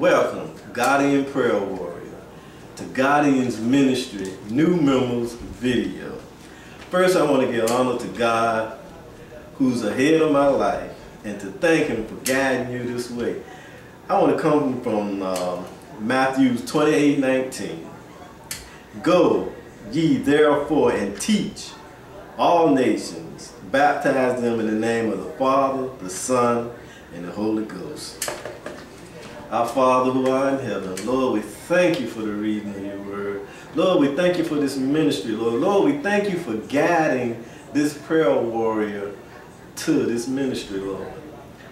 Welcome, Guardian Prayer Warrior, to Guardian's Ministry New Members Video. First, I want to give honor to God, who's ahead of my life, and to thank Him for guiding you this way. I want to come from uh, Matthew 28 19. Go ye therefore and teach all nations, baptize them in the name of the Father, the Son, and the Holy Ghost. Our Father who art in heaven, Lord, we thank you for the reading of your word. Lord, we thank you for this ministry, Lord. Lord, we thank you for guiding this prayer warrior to this ministry, Lord.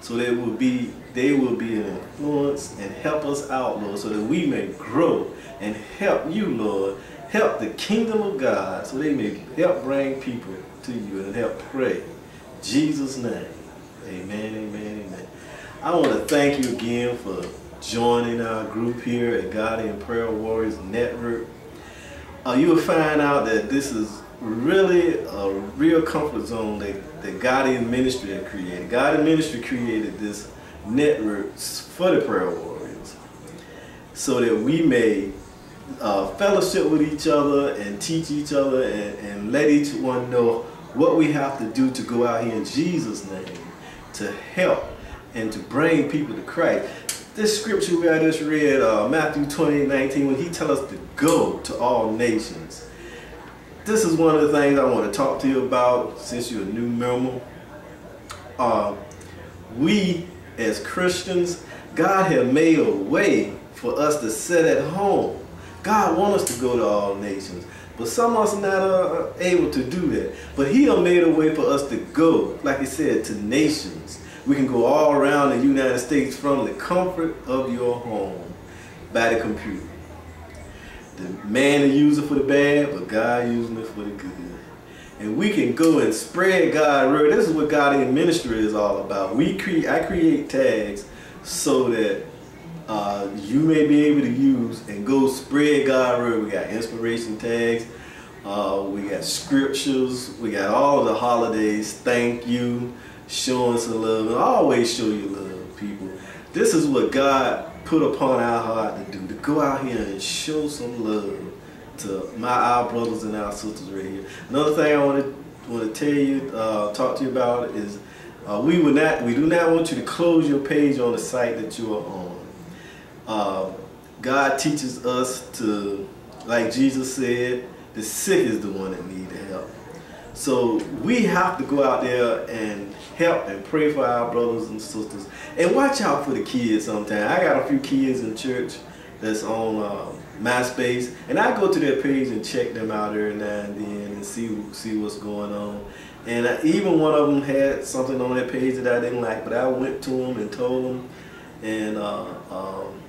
So they will be they will be an influence and help us out, Lord, so that we may grow and help you, Lord, help the kingdom of God so they may help bring people to you and help pray. In Jesus' name. Amen, amen, amen. I want to thank you again for joining our group here at Guardian Prayer Warriors Network. Uh, you will find out that this is really a real comfort zone that, that Guardian Ministry had created. Guardian Ministry created this network for the prayer warriors so that we may uh, fellowship with each other and teach each other and, and let each one know what we have to do to go out here in Jesus' name to help and to bring people to Christ. This scripture we just read, uh, Matthew 28, 19, when he tells us to go to all nations. This is one of the things I want to talk to you about since you're a new member. Uh, we as Christians, God has made a way for us to sit at home God wants us to go to all nations. But some of us not uh, able to do that. But he made a way for us to go, like he said, to nations. We can go all around the United States from the comfort of your home by the computer. The man will use it for the bad, but God using it for the good. And we can go and spread God's word. This is what Guardian Ministry is all about. We create, I create tags so that uh, you may be able to use and go spread God word. We got inspiration tags, uh, we got scriptures, we got all the holidays. Thank you, showing some love, and always show you love, people. This is what God put upon our heart to do, to go out here and show some love to my our brothers and our sisters right here. Another thing I want to want to tell you, uh, talk to you about is uh, we would not, we do not want you to close your page on the site that you are on. Uh, God teaches us to, like Jesus said, the sick is the one that need the help. So we have to go out there and help and pray for our brothers and sisters. And watch out for the kids sometimes. I got a few kids in church that's on uh, MySpace, and I go to their page and check them out every now and then and see see what's going on. And I, even one of them had something on their page that I didn't like, but I went to them and told them, and uh, um,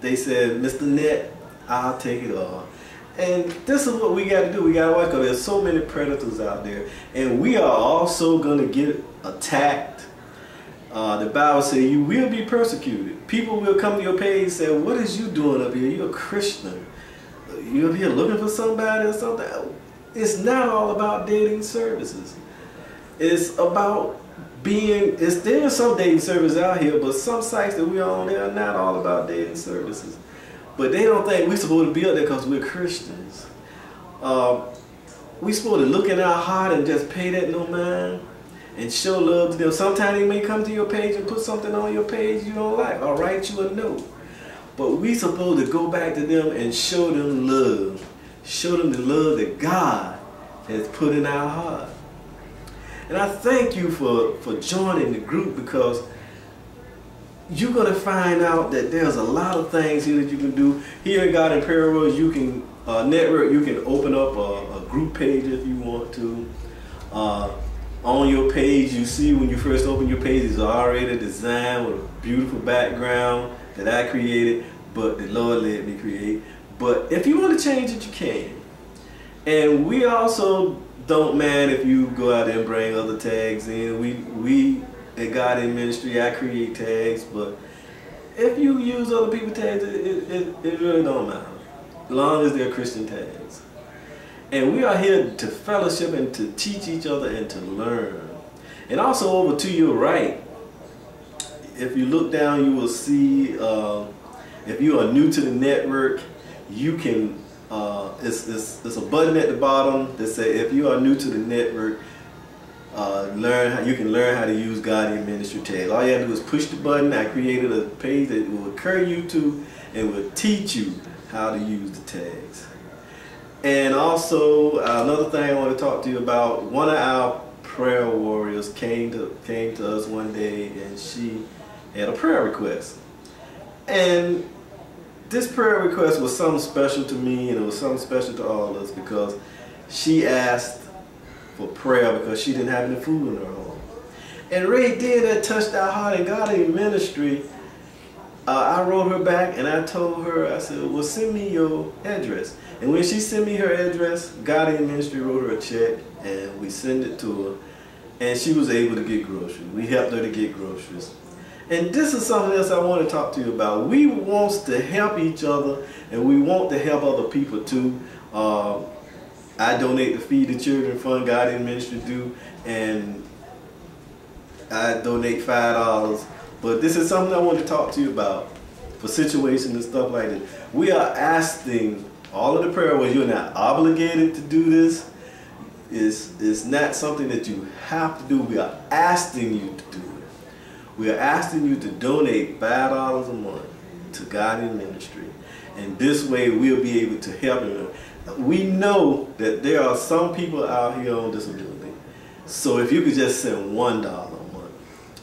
they said, Mr. Net, I'll take it all. And this is what we got to do. We got to work on. There's so many predators out there, and we are also going to get attacked. Uh, the Bible says you will be persecuted. People will come to your page and say, "What is you doing up here? You're a Christian. You up here looking for somebody or something?" It's not all about dating services. It's about being, it's, there's some dating services out here, but some sites that we're on, they're not all about dating services. But they don't think we're supposed to be up there because we're Christians. Uh, we supposed to look in our heart and just pay that no mind and show love to them. Sometimes they may come to your page and put something on your page you don't like or write you a note. But we're supposed to go back to them and show them love. Show them the love that God has put in our heart. And I thank you for, for joining the group because you're to find out that there's a lot of things here that you can do. Here at God in Parallels, you can uh, network, you can open up a, a, group page if you want to. Uh, on your page, you see when you first open your page, it's already designed with a beautiful background that I created, but the Lord let me create. But if you want to change it, you can. And we also don't mind if you go out there and bring other tags in. We we at Guardian Ministry, I create tags, but if you use other people's tags, it, it, it really don't matter. As long as they're Christian tags. And we are here to fellowship and to teach each other and to learn. And also over to your right, if you look down, you will see uh, if you are new to the network, you can, uh, it's, it's, it's a button at the bottom that say if you are new to the network, uh, learn how you can learn how to use Guardian Ministry tags. All you have to do is push the button. I created a page that will encourage you to and will teach you how to use the tags. And also uh, another thing I want to talk to you about. One of our prayer warriors came to came to us one day and she had a prayer request. And this prayer request was something special to me and it was something special to all of us because she asked for prayer because she didn't have any food in her home. And Ray did that touched our heart and Guardian Ministry. Uh, I wrote her back and I told her, I said, well, send me your address. And when she sent me her address, Guardian Ministry wrote her a check and we sent it to her. And she was able to get groceries. We helped her to get groceries. And this is something else I want to talk to you about. We want to help each other and we want to help other people too. Uh, I donate to Feed the Children Fund, Guardian Ministry do, and I donate five dollars. But this is something I want to talk to you about for situations and stuff like this. We are asking all of the prayer warriors, you're not obligated to do this. It's, it's not something that you have to do. We are asking you to do it. We are asking you to donate $5 a month to Guardian Ministry. And this way we'll be able to help you we know that there are some people out here on disability. So if you could just send one dollar a month.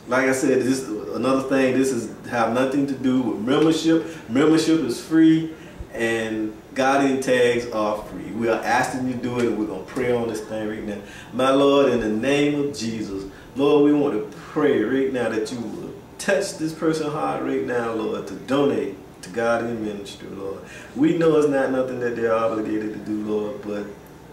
Like I said, this another thing, this is have nothing to do with membership. Membership is free and Guardian tags are free. We are asking you to do it and we're to pray on this thing right now. My Lord, in the name of Jesus, Lord, we want to pray right now that you will touch this person's heart right now, Lord, to donate to Guardian Ministry, Lord. We know it's not nothing that they're obligated to do, Lord, but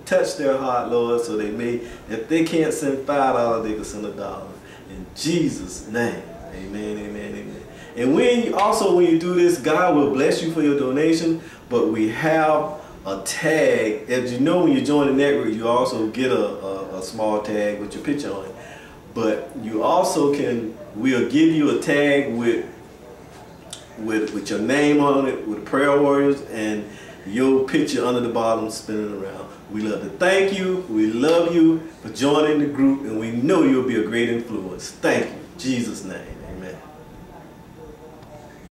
touch their heart, Lord, so they may, if they can't send five dollars, they can send a dollar. In Jesus' name, amen, amen, amen. And when you, also when you do this, God will bless you for your donation, but we have a tag. As you know, when you join the network, you also get a, a, a small tag with your picture on it. But you also can, we'll give you a tag with with, with your name on it, with prayer warriors, and your picture under the bottom spinning around. We love to thank you. We love you for joining the group, and we know you'll be a great influence. Thank you. In Jesus' name.